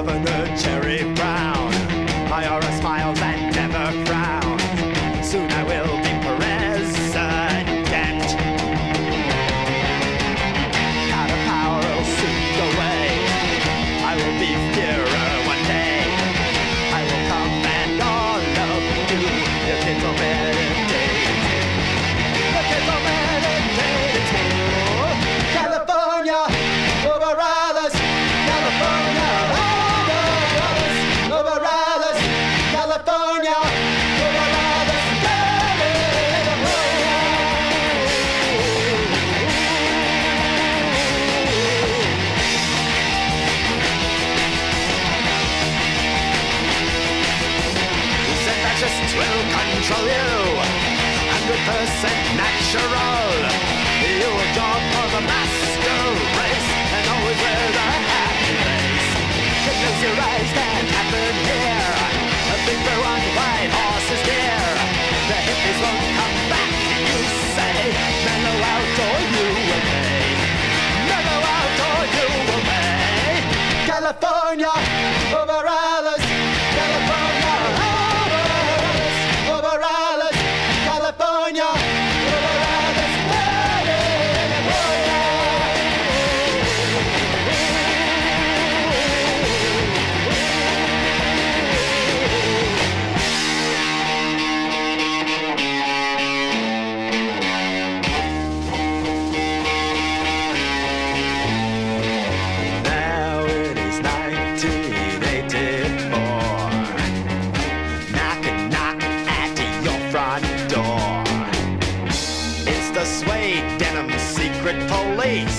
Governor Jerry Brown. Mayora smiles and never frowns. Soon I will be president. Out of power I'll soon go away. I will be Führer one day. I will command all of you. Your kids will This will control you. Hundred percent natural. You will job for the master race and always wear the happy face. Close your eyes can happen here. A big blue on white horse is here. The hippies won't come back. You say, mellow out or you will pay. Mellow out or you will pay. California over Alice. secret police.